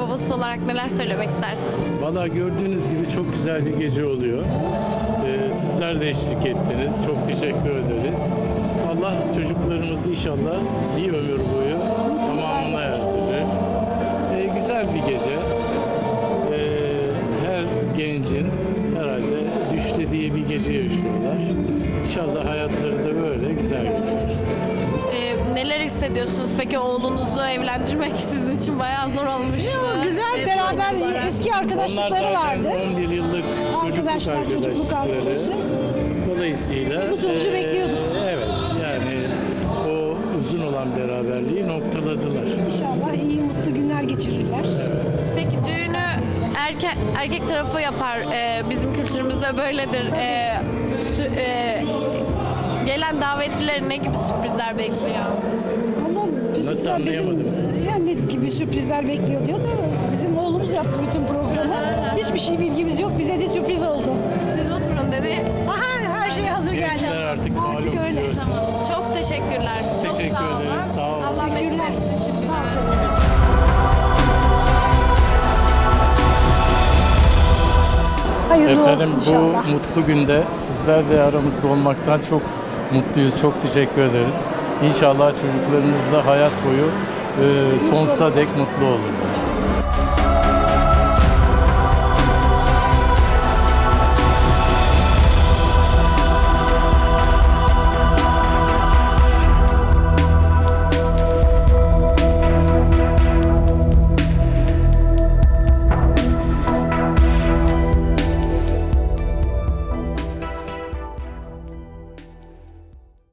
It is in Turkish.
babası olarak neler söylemek istersiniz? Valla gördüğünüz gibi çok güzel bir gece oluyor. Ee, sizler de eşlik ettiniz. Çok teşekkür ederiz. Allah çocuklarımızı inşallah bir ömür boyu tamamına erdirir. Ee, güzel bir gece. Ee, her gencin herhalde düşlediği bir gece yaşıyorlar. İnşallah hayatları da böyle güzel geçer. Neler hissediyorsunuz? Peki oğlunuzu evlendirmek sizin için bayağı zor olmuştu. Güzel beraber eski Onlar arkadaşlıkları zaten vardı. 11 yıllık çocukluk Arkadaşlar, çocukluk arkadaşı. Dolayısıyla Bu sonucu eee, bekliyorduk. Evet yani o uzun olan beraberliği noktaladılar. İnşallah iyi mutlu günler geçirirler. Peki düğünü erkek erkek tarafı yapar. Ee, bizim kültürümüzde böyledir. Ee, sü- e, gelen davetlileri ne gibi sürprizler bekliyor? Ama Nasıl bizim- anlayamadım? Yani ne gibi sürprizler bekliyor diyor da bizim oğlumuz yaptı bütün programı. Hiçbir şey bilgimiz yok. Bize de sürpriz oldu. Siz oturun dedi. Aha her şey hazır geldi. Gençler artık malum Artık öyle. biliyorsunuz. Çok teşekkürler. Çok Teşekkür sağ olun. ederiz, sağ olun. Allah mesut Teşekkürler. etsin şimdiden. Sağ ol canım. Hayırlı Efendim olsun inşallah. bu mutlu günde sizler de aramızda olmaktan çok mutluyuz. Çok teşekkür ederiz. İnşallah çocuklarınızla hayat boyu eee, sonsuza dek mutlu olurlar.